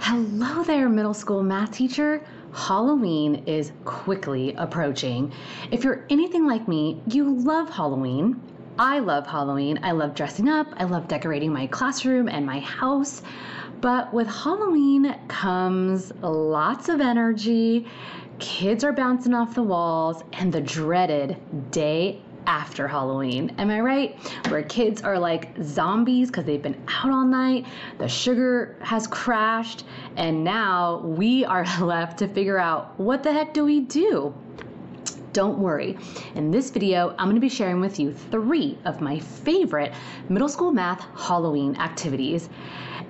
Hello there, middle school math teacher. Halloween is quickly approaching. If you're anything like me, you love Halloween. I love Halloween. I love dressing up. I love decorating my classroom and my house. But with Halloween comes lots of energy. Kids are bouncing off the walls and the dreaded day after Halloween. Am I right? Where kids are like zombies because they've been out all night, the sugar has crashed, and now we are left to figure out what the heck do we do? Don't worry. In this video, I'm going to be sharing with you three of my favorite middle school math Halloween activities.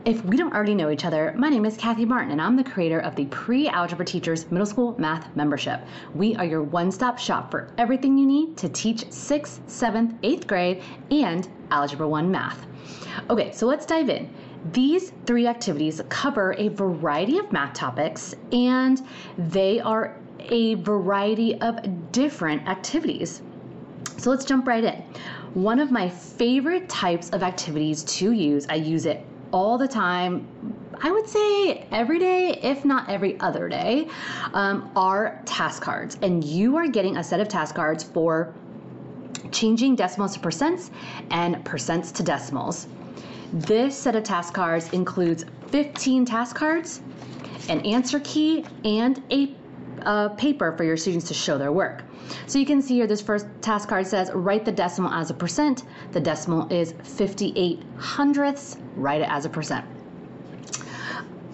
If we don't already know each other, my name is Kathy Martin and I'm the creator of the Pre-Algebra Teachers Middle School Math Membership. We are your one-stop shop for everything you need to teach 6th, 7th, 8th grade and Algebra 1 math. Okay, so let's dive in. These three activities cover a variety of math topics and they are a variety of different activities. So let's jump right in. One of my favorite types of activities to use, I use it all the time. I would say every day, if not every other day, um, are task cards. And you are getting a set of task cards for changing decimals to percents and percents to decimals. This set of task cards includes 15 task cards, an answer key, and a, a paper for your students to show their work. So you can see here this first task card says write the decimal as a percent. The decimal is 58 hundredths, write it as a percent.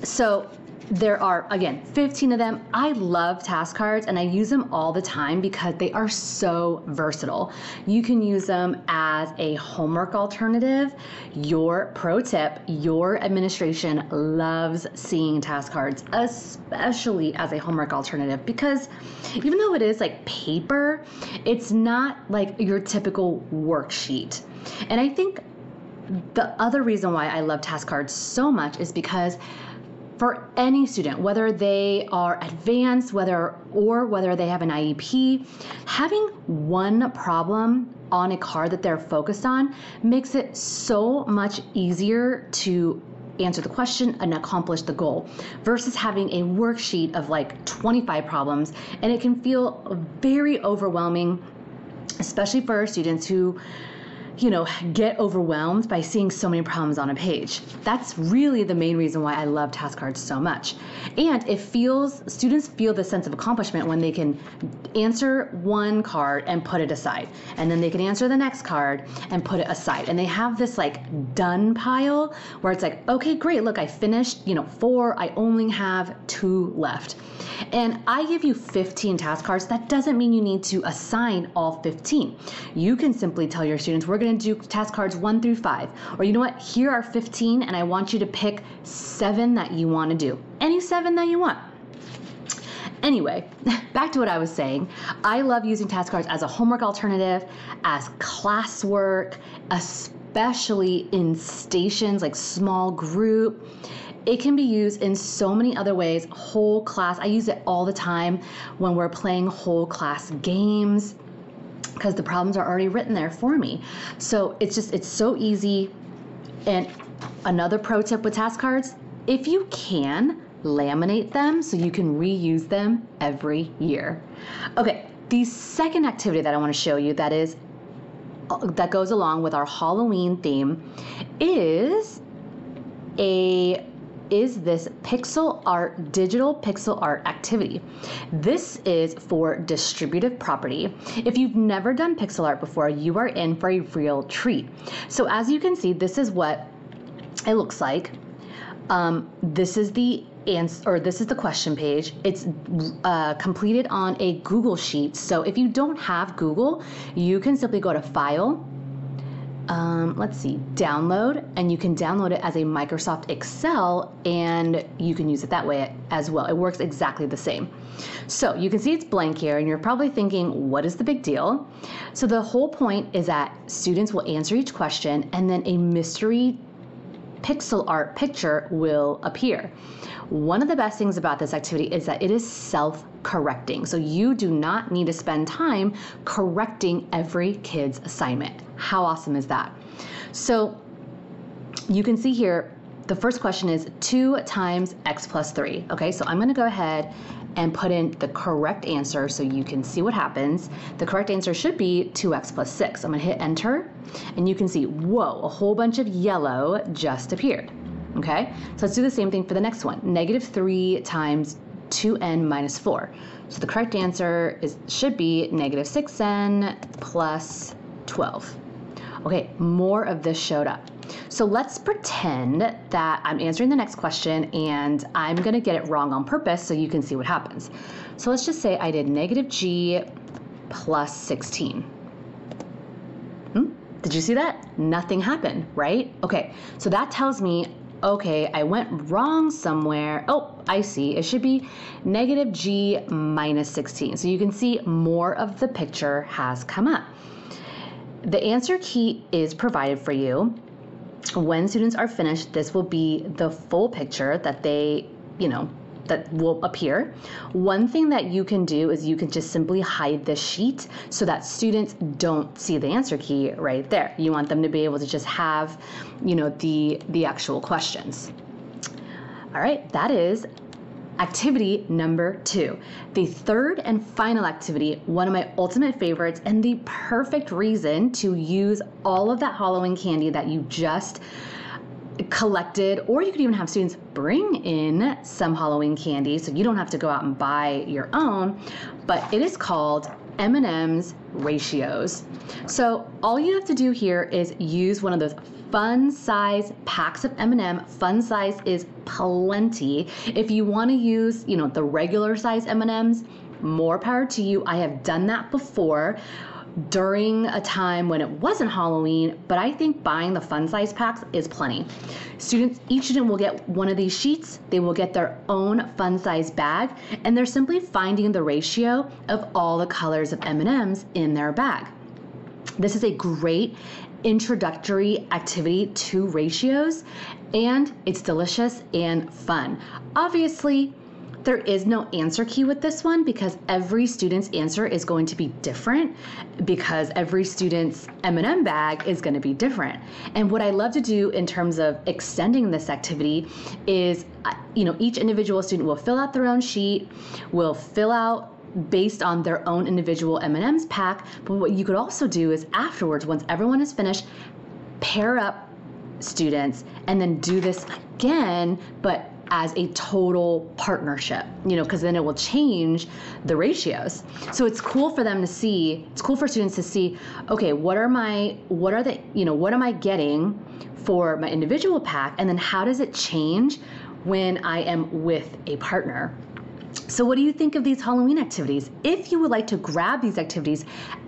So there are again 15 of them. I love task cards and i use them all the time because they are so versatile. You can use them as a homework alternative. Your pro tip your administration loves seeing task cards especially as a homework alternative because even though it is like paper it's not like your typical worksheet. And i think the other reason why I love task cards so much is because for any student, whether they are advanced, whether or whether they have an IEP, having one problem on a card that they're focused on makes it so much easier to answer the question and accomplish the goal versus having a worksheet of like 25 problems. And it can feel very overwhelming especially for our students who you know, get overwhelmed by seeing so many problems on a page. That's really the main reason why I love task cards so much. And it feels, students feel the sense of accomplishment when they can answer one card and put it aside. And then they can answer the next card and put it aside. And they have this like done pile where it's like, okay, great, look, I finished, you know, four, I only have two left. And I give you 15 task cards. That doesn't mean you need to assign all 15. You can simply tell your students, we're going to do task cards one through five. Or you know what? Here are 15, and I want you to pick seven that you want to do. Any seven that you want. Anyway, back to what I was saying. I love using task cards as a homework alternative, as classwork, especially in stations like small group. It can be used in so many other ways. Whole class, I use it all the time when we're playing whole class games because the problems are already written there for me. So it's just, it's so easy. And another pro tip with task cards if you can, laminate them so you can reuse them every year. Okay, the second activity that I want to show you that is that goes along with our Halloween theme is a is this pixel art, digital pixel art activity. This is for distributive property. If you've never done pixel art before, you are in for a real treat. So as you can see, this is what it looks like. Um, this is the answer, or this is the question page. It's uh, completed on a Google Sheet. So if you don't have Google, you can simply go to File, um, let's see, download, and you can download it as a Microsoft Excel and you can use it that way as well. It works exactly the same. So you can see it's blank here, and you're probably thinking, what is the big deal? So the whole point is that students will answer each question and then a mystery pixel art picture will appear. One of the best things about this activity is that it is self correcting. So you do not need to spend time correcting every kid's assignment. How awesome is that? So you can see here the first question is 2 times x plus 3. Okay, so I'm going to go ahead and put in the correct answer so you can see what happens. The correct answer should be 2x plus 6. I'm going to hit enter, and you can see, whoa, a whole bunch of yellow just appeared. Okay, so let's do the same thing for the next one. Negative 3 times 2n minus 4. So the correct answer is should be negative 6n plus 12. Okay, more of this showed up. So let's pretend that I'm answering the next question and I'm gonna get it wrong on purpose so you can see what happens. So let's just say I did negative g plus 16. Hmm? Did you see that? Nothing happened, right? Okay, so that tells me okay, I went wrong somewhere. Oh, I see. It should be negative g minus 16. So you can see more of the picture has come up. The answer key is provided for you. When students are finished, this will be the full picture that they, you know, that will appear. One thing that you can do is you can just simply hide the sheet so that students don't see the answer key right there. You want them to be able to just have, you know, the the actual questions. All right, that is Activity number two, the third and final activity, one of my ultimate favorites, and the perfect reason to use all of that Halloween candy that you just collected, or you could even have students bring in some Halloween candy so you don't have to go out and buy your own. But it is called M&M's ratios. So all you have to do here is use one of those fun size packs of M&M. Fun size is plenty. If you want to use, you know, the regular size M&Ms, more power to you. I have done that before during a time when it wasn't Halloween, but I think buying the fun size packs is plenty. Students, each student will get one of these sheets. They will get their own fun size bag, and they're simply finding the ratio of all the colors of M&Ms in their bag. This is a great introductory activity to ratios, and it's delicious and fun. Obviously, there is no answer key with this one because every student's answer is going to be different because every student's M&M bag is going to be different. And what I love to do in terms of extending this activity is uh, you know each individual student will fill out their own sheet, will fill out based on their own individual M&Ms pack, but what you could also do is afterwards once everyone is finished, pair up students and then do this again but as a total partnership, you know, because then it will change the ratios. So it's cool for them to see, it's cool for students to see, okay, what are my, what are the, you know, what am I getting for my individual pack? And then how does it change when I am with a partner? So, what do you think of these Halloween activities? If you would like to grab these activities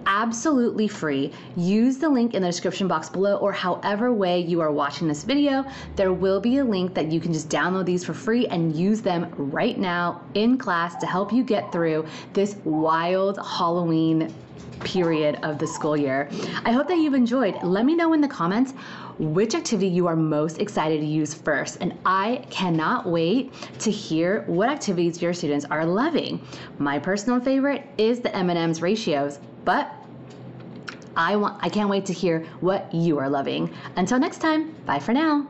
absolutely free, use the link in the description box below, or however way you are watching this video, there will be a link that you can just download these for free and use them right now in class to help you get through this wild Halloween period of the school year. I hope that you've enjoyed. Let me know in the comments which activity you are most excited to use first. And I cannot wait to hear what activities your students are loving. My personal favorite is the M&M's ratios, but I want I can't wait to hear what you are loving. Until next time, bye for now.